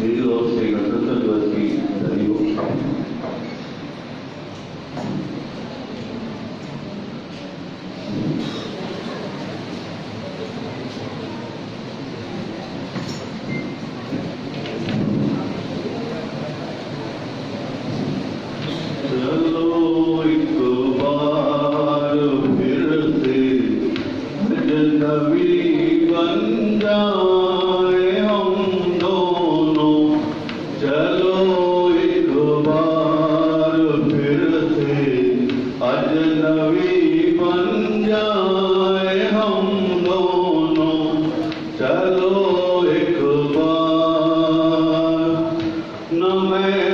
मेरी ओर से गणतंत्र दिवस की बधाई number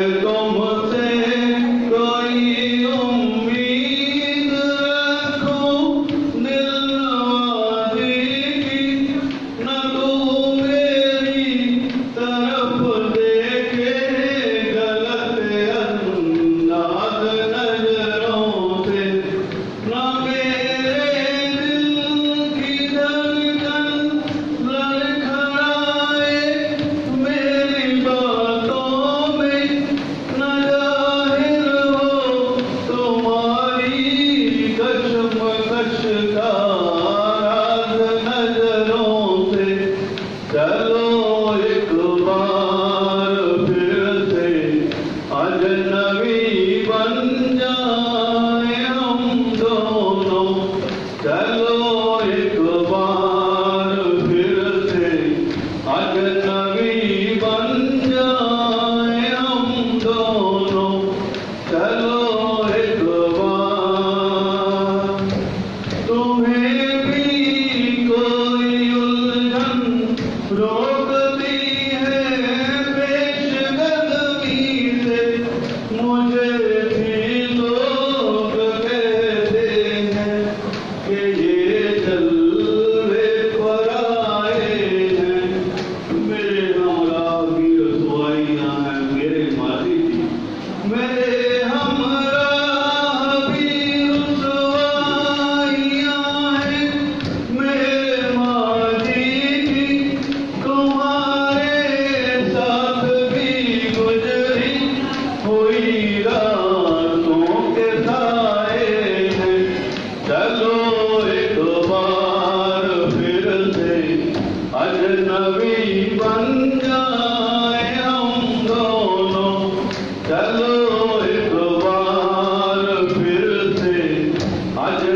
I do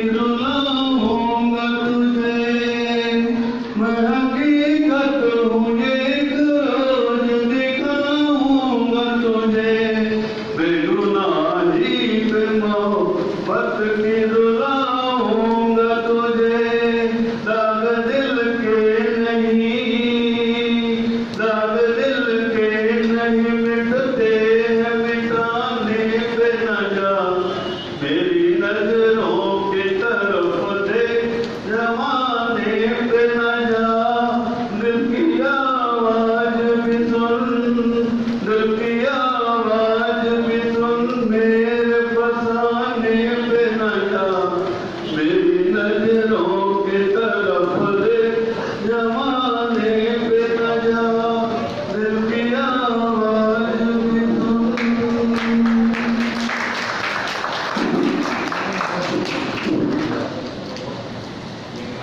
திருளா